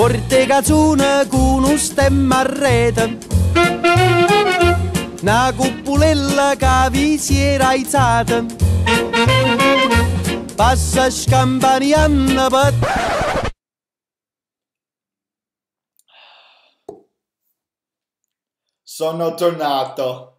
Porte cazzone con un stemma a rete. Una cuppulella che vi si era alzata Passa scampanianna per Sono tornato.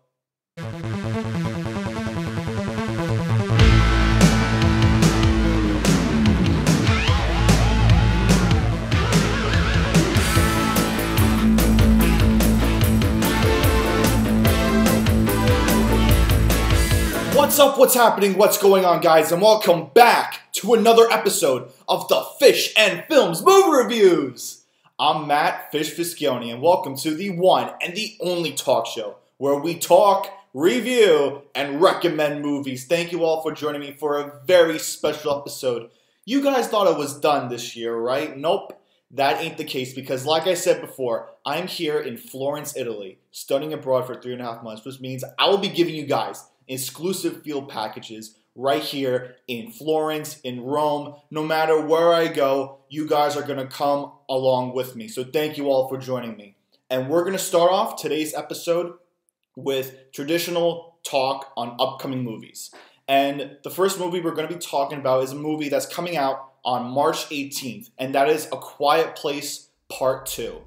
What's up? What's happening? What's going on, guys? And welcome back to another episode of the Fish and Films Movie Reviews. I'm Matt Fish Fischioni, and welcome to the one and the only talk show where we talk, review, and recommend movies. Thank you all for joining me for a very special episode. You guys thought I was done this year, right? Nope. That ain't the case because, like I said before, I'm here in Florence, Italy, studying abroad for three and a half months, which means I will be giving you guys exclusive field packages right here in Florence, in Rome. No matter where I go, you guys are going to come along with me. So thank you all for joining me. And we're going to start off today's episode with traditional talk on upcoming movies. And the first movie we're going to be talking about is a movie that's coming out on March 18th, and that is A Quiet Place Part 2.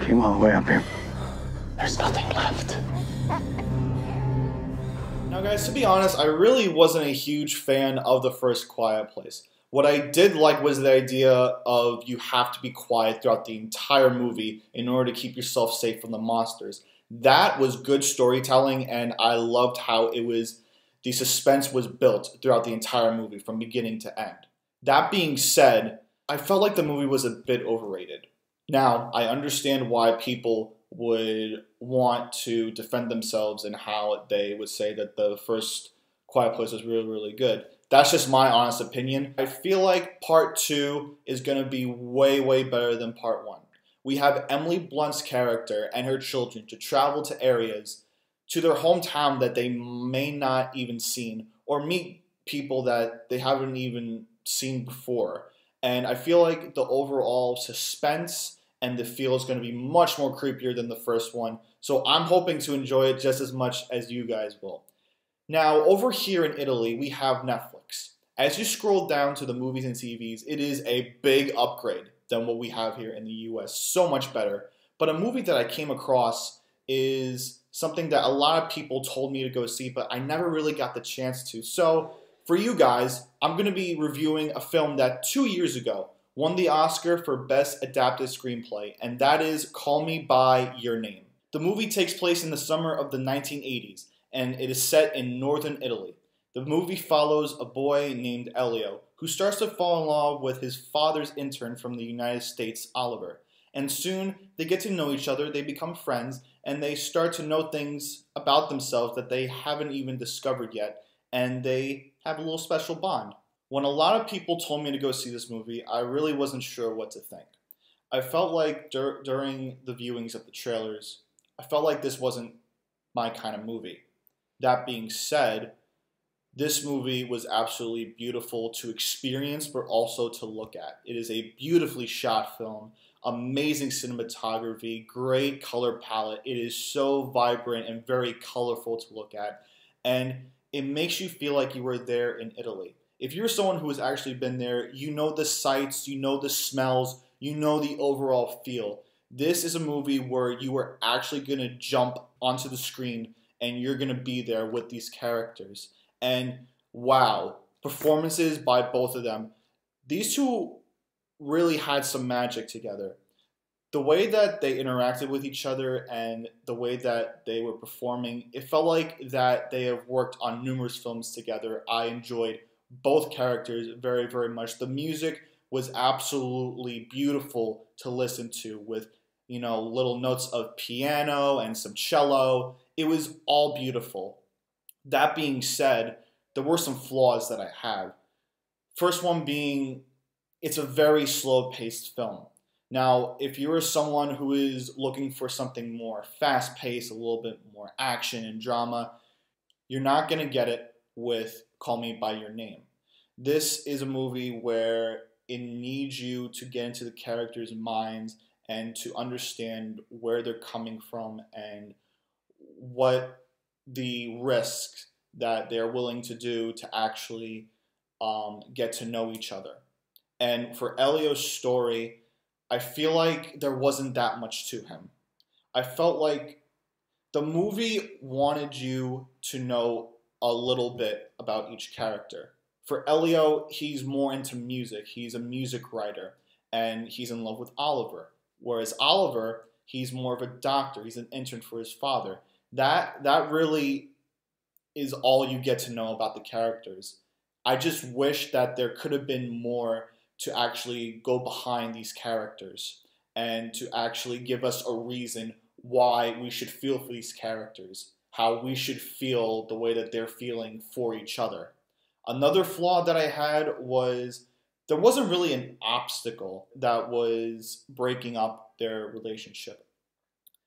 Don't know why you came all the way up here. There's nothing left. Now, guys, to be honest, I really wasn't a huge fan of the first Quiet Place. What I did like was the idea of you have to be quiet throughout the entire movie in order to keep yourself safe from the monsters. That was good storytelling, and I loved how it was the suspense was built throughout the entire movie from beginning to end. That being said, I felt like the movie was a bit overrated. Now, I understand why people would want to defend themselves and how they would say that the first Quiet Place was really, really good. That's just my honest opinion. I feel like part two is going to be way, way better than part one. We have Emily Blunt's character and her children to travel to areas to their hometown that they may not even seen or meet people that they haven't even seen before. And I feel like the overall suspense and the feel is going to be much more creepier than the first one. So I'm hoping to enjoy it just as much as you guys will. Now, over here in Italy, we have Netflix. As you scroll down to the movies and TVs, it is a big upgrade than what we have here in the US. So much better. But a movie that I came across is something that a lot of people told me to go see, but I never really got the chance to. So, for you guys, I'm going to be reviewing a film that two years ago won the Oscar for Best Adapted Screenplay, and that is Call Me By Your Name. The movie takes place in the summer of the 1980s, and it is set in northern Italy. The movie follows a boy named Elio, who starts to fall in love with his father's intern from the United States, Oliver. And soon they get to know each other, they become friends, and they start to know things about themselves that they haven't even discovered yet, and they have a little special bond. When a lot of people told me to go see this movie, I really wasn't sure what to think. I felt like dur- during the viewings of the trailers, I felt like this wasn't my kind of movie. That being said, this movie was absolutely beautiful to experience, but also to look at. It is a beautifully shot film, amazing cinematography, great color palette. It is so vibrant and very colorful to look at, and it makes you feel like you were there in Italy. If you're someone who has actually been there, you know the sights, you know the smells, you know the overall feel. This is a movie where you are actually going to jump onto the screen and you're going to be there with these characters. And wow, performances by both of them. These two really had some magic together. The way that they interacted with each other and the way that they were performing, it felt like that they have worked on numerous films together. I enjoyed both characters very, very much. The music was absolutely beautiful to listen to with, you know, little notes of piano and some cello. It was all beautiful. That being said, there were some flaws that I have. First one being it's a very slow paced film. Now, if you're someone who is looking for something more fast paced, a little bit more action and drama, you're not going to get it with Call Me By Your Name. This is a movie where it needs you to get into the characters' minds and to understand where they're coming from and what the risks that they're willing to do to actually um, get to know each other. And for Elio's story, I feel like there wasn't that much to him. I felt like the movie wanted you to know a little bit about each character. For Elio, he's more into music. He's a music writer and he's in love with Oliver. Whereas Oliver, he's more of a doctor. He's an intern for his father. That that really is all you get to know about the characters. I just wish that there could have been more to actually go behind these characters and to actually give us a reason why we should feel for these characters, how we should feel the way that they're feeling for each other. Another flaw that I had was there wasn't really an obstacle that was breaking up their relationship.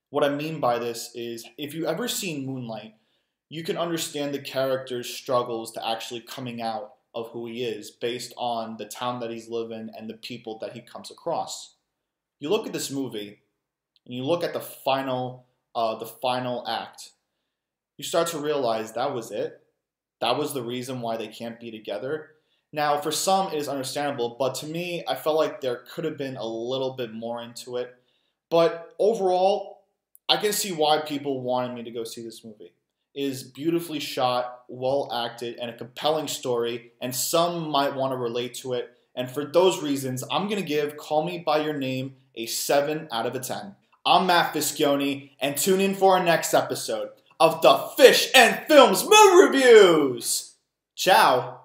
What I mean by this is if you ever seen Moonlight, you can understand the character's struggles to actually coming out of who he is based on the town that he's living and the people that he comes across. You look at this movie and you look at the final uh, the final act, you start to realize that was it. That was the reason why they can't be together. Now, for some, it is understandable, but to me, I felt like there could have been a little bit more into it. But overall, I can see why people wanted me to go see this movie is beautifully shot, well acted, and a compelling story, and some might want to relate to it. And for those reasons, I'm going to give Call Me By Your Name a 7 out of a 10. I'm Matt Fiscioni, and tune in for our next episode of the Fish and Films Movie Reviews! Ciao!